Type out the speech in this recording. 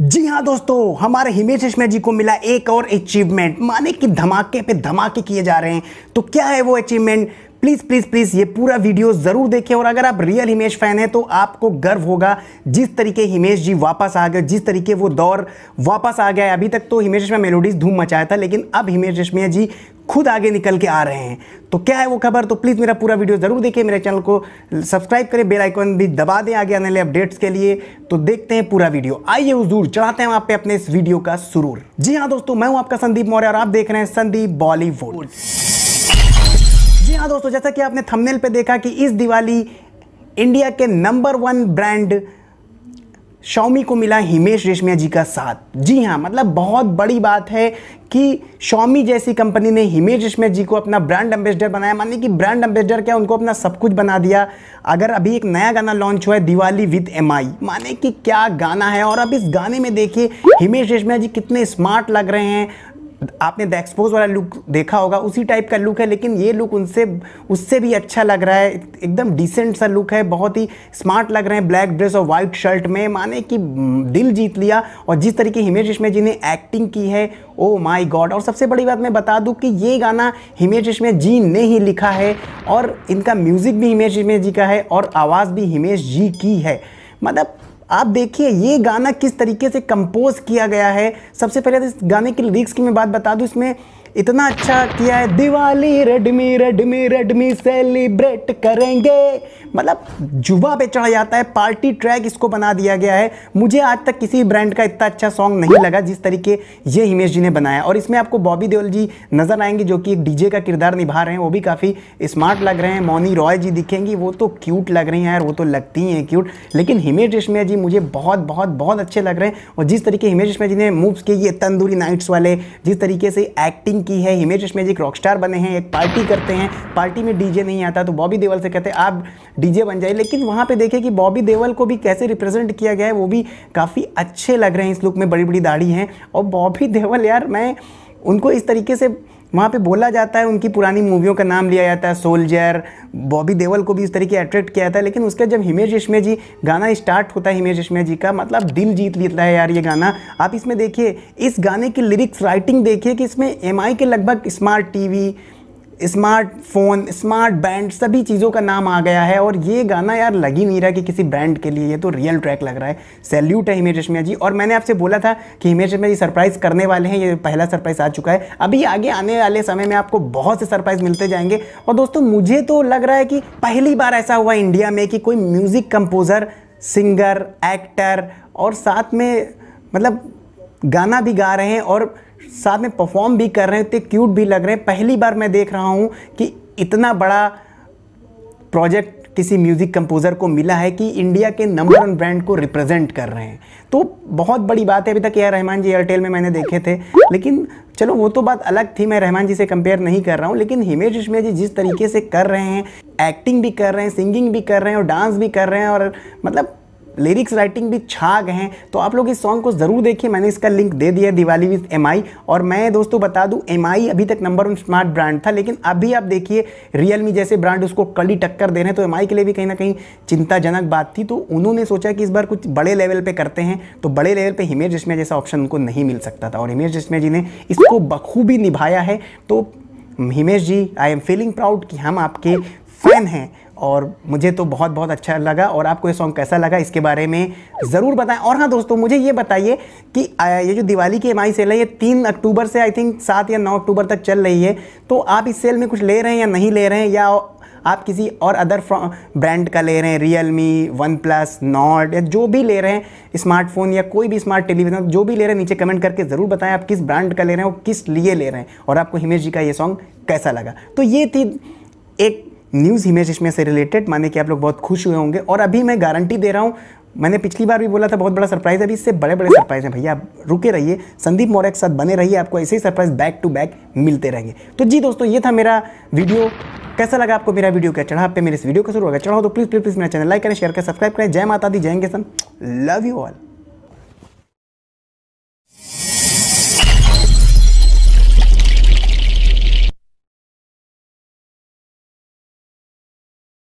जी हाँ दोस्तों, हमारे हिमेश रेशमिया जी को मिला एक और अचीवमेंट माने कि धमाके पे धमाके किए जा रहे हैं। तो क्या है वो अचीवमेंट प्लीज़ प्लीज़ प्लीज़ ये पूरा वीडियो ज़रूर देखें और अगर आप रियल हिमेश फ़ैन हैं तो आपको गर्व होगा जिस तरीके हिमेश जी वापस आ गए, जिस तरीके वो दौर वापस आ गया है। अभी तक तो हिमेश रेशमिया मेलोडीज धूम मचाया था, लेकिन अब हिमेश रेशमिया जी खुद आगे निकल के आ रहे हैं। तो क्या है वो खबर? तो प्लीज़ मेरा पूरा वीडियो ज़रूर देखिए मेरे चैनल को सब्सक्राइब करें बेल आइकन भी दबा दें आगे आने वाले अपडेट्स के लिए। तो देखते हैं पूरा वीडियो। आइए हजूर, चढ़ाते हैं आप पे अपने इस वीडियो का सुरूर। जी हाँ दोस्तों, मैं हूँ आपका संदीप मौर्य और आप देख रहे हैं संदीप बॉलीवुड। हाँ दोस्तों, जैसा कि आपने थंबनेल पे देखा कि इस दिवाली इंडिया के नंबर वन ब्रांड शॉमी को मिला हिमेश रेशमिया जी का साथ। जी हाँ मतलब बहुत बड़ी बात है कि शॉमी जैसी कंपनी ने हिमेश रेशमिया जी को अपना ब्रांड एम्बेसडर बनाया। मानिए कि ब्रांड एम्बेसडर क्या, उनको अपना सब कुछ बना दिया। अगर अभी एक नया गाना लॉन्च हुआ है, दिवाली विद एम आई माने कि क्या गाना है। और अब इस गाने में देखिए, हिमेश रेशमिया जी कितने स्मार्ट लग रहे हैं। आपने द एक्सपोज वाला लुक देखा होगा, उसी टाइप का लुक है, लेकिन ये लुक उनसे, उससे भी अच्छा लग रहा है, एकदम डिसेंट सा लुक है, बहुत ही स्मार्ट लग रहे हैं ब्लैक ड्रेस और वाइट शर्ट में, माने कि दिल जीत लिया, और जिस तरीके हिमेश रेशमिया जी ने एक्टिंग की है ओ माय गॉड और सबसे बड़ी बात मैं बता दूँ कि ये गाना हिमेश रेशमिया जी ने ही लिखा है, और इनका म्यूज़िक भी हिमेश रेशमिया जी का है, और आवाज़ भी हिमेश जी की है। मतलब आप देखिए, ये गाना किस तरीके से कंपोज किया गया है। सबसे पहले तो इस गाने की लिरिक्स की मैं बात बता दूँ, इसमें इतना अच्छा किया है Diwali, Redmi Redmi Redmi celebrate करेंगे। मतलब जुबा पे चढ़ जाता है, पार्टी ट्रैक इसको बना दिया गया है। मुझे आज तक किसी ब्रांड का इतना अच्छा सॉन्ग नहीं लगा जिस तरीके ये हिमेश जी ने बनाया। और इसमें आपको बॉबी देओल जी नज़र आएँगे, जो कि एक डीजे का किरदार निभा रहे हैं, वो भी काफ़ी स्मार्ट लग रहे हैं। मौनी रॉय जी दिखेंगी, वो तो क्यूट लग रही हैं यार, वो तो लगती हैं क्यूट। लेकिन हिमेश रेशमिया जी मुझे बहुत बहुत बहुत अच्छे लग रहे हैं। और जिस तरीके हिमेश रेशमिया जी ने मूव्स किए, ये तंदूरी नाइट्स वाले, जिस तरीके से एक्टिंग की है हिमेश रेशमिया जी एक रॉकस्टार बने हैं, एक पार्टी करते हैं। पार्टी में डीजे नहीं आता तो बॉबी देवल से कहते हैं, आप डीजे बन जाए लेकिन वहाँ पे देखें कि बॉबी देवल को भी कैसे रिप्रेजेंट किया गया है, वो भी काफ़ी अच्छे लग रहे हैं इस लुक में बड़ी बड़ी दाढ़ी हैं। और बॉबी देवल यार, मैं उनको इस तरीके से वहाँ पे बोला जाता है, उनकी पुरानी मूवियों का नाम लिया जाता है, सोल्जर, बॉबी देवल को भी इस तरीके अट्रैक्ट किया जाता है, लेकिन उसका जब हिमेश रेशमिया जी गाना स्टार्ट होता है, हिमेश रेशमिया जी का मतलब दिल जीत लेता है यार ये गाना। आप इसमें देखिए, इस गाने की लिरिक्स राइटिंग देखिए कि इसमें एमआई के लगभग smart TV smartphone, smart band सभी चीज़ों का नाम आ गया है और ये गाना यार लग ही नहीं रहा कि किसी ब्रांड के लिए ये तो रियल ट्रैक लग रहा है। सैल्यूट है हिमेश रेशमिया जी और मैंने आपसे बोला था कि हिमेश रेशमिया जी सरप्राइज़ करने वाले हैं, ये पहला सरप्राइज़ आ चुका है। अभी आगे आने वाले समय में आपको बहुत से सरप्राइज़ मिलते जाएँगे। और दोस्तों, मुझे तो लग रहा है कि पहली बार ऐसा हुआ इंडिया में कि कोई म्यूज़िक कंपोज़र सिंगर एक्टर और साथ में मतलब गाना भी गा रहे हैं और साथ में परफॉर्म भी कर रहे हैं, इतने क्यूट भी लग रहे हैं। पहली बार मैं देख रहा हूँ कि इतना बड़ा प्रोजेक्ट किसी म्यूज़िक कंपोज़र को मिला है कि इंडिया के नंबर वन ब्रांड को रिप्रेजेंट कर रहे हैं। तो बहुत बड़ी बात है अभी तक ए रहमान जी एयरटेल में मैंने देखे थे। लेकिन चलो, वो तो बात अलग थी, मैं रहमान जी से कंपेयर नहीं कर रहा हूँ, लेकिन हिमेश रेशमिया जी जिस तरीके से कर रहे हैं एक्टिंग भी कर रहे हैं सिंगिंग भी कर रहे हैं और डांस भी कर रहे हैं और मतलब लिरिक्स राइटिंग भी छा गए हैं तो आप लोग इस सॉन्ग को ज़रूर देखिए। मैंने इसका लिंक दे दिया दिवाली विद एम और मैं दोस्तों बता दूँ एम अभी तक नंबर वन स्मार्ट ब्रांड था, लेकिन अभी आप देखिए रियलमी जैसे ब्रांड उसको कड़ी टक्कर दे रहे हैं तो एमआई के लिए भी कहीं ना कहीं चिंताजनक बात थी। तो उन्होंने सोचा कि इस बार कुछ बड़े लेवल पर करते हैं तो बड़े लेवल पर हिमेश रेशमिया जैसा ऑप्शन उनको नहीं मिल सकता था। और हिमेश रेशमिया जी ने इसको बखूबी निभाया है। तो Himesh ji I am feeling proud कि हम आपके फ़ैन हैं और मुझे तो बहुत बहुत अच्छा लगा और आपको ये सॉन्ग कैसा लगा इसके बारे में ज़रूर बताएँ। और हाँ दोस्तों, मुझे ये बताइए कि ये जो दिवाली की एम सेल है, ये तीन अक्टूबर से आई थिंक सात या नौ अक्टूबर तक चल रही है। तो आप इस सेल में कुछ ले रहे हैं या नहीं ले रहे हैं या आप किसी और अदर ब्रांड का ले रहे हैं Realme OnePlus not या जो भी ले रहे हैं स्मार्टफ़ोन या कोई भी स्मार्ट टेलीविज़न जो भी ले रहे हैं, नीचे कमेंट करके ज़रूर बताएँ आप किस ब्रांड का ले रहे हैं और किस लिए ले रहे हैं। और आपको हिमेश जी का ये सॉन्ग कैसा लगा? तो ये थी एक न्यूज़ इमेज इसमें से रिलेटेड माने कि आप लोग बहुत खुश हुए होंगे। और अभी मैं गारंटी दे रहा हूँ, मैंने पिछली बार भी बोला था, बहुत बड़ा सरप्राइज़ अभी इससे बड़े बड़े सरप्राइज़ हैं। भैया, आप रुके रहिए, संदीप मौर्य के साथ बने रहिए, आपको ऐसे ही सरप्राइज़ बैक टू बैक मिलते रहेंगे। तो जी दोस्तों, ये था मेरा वीडियो कैसा लगा आपको मेरा वीडियो क्या चढ़ा पे मेरे इस वीडियो का शुरू होगा चढ़ाओ तो प्लीज़ प्लीज़ प्लीज़ मेरा चैनल लाइक करें शेयर करें सब्सक्राइब करें। जय माता दी, जय सन लव यू ऑल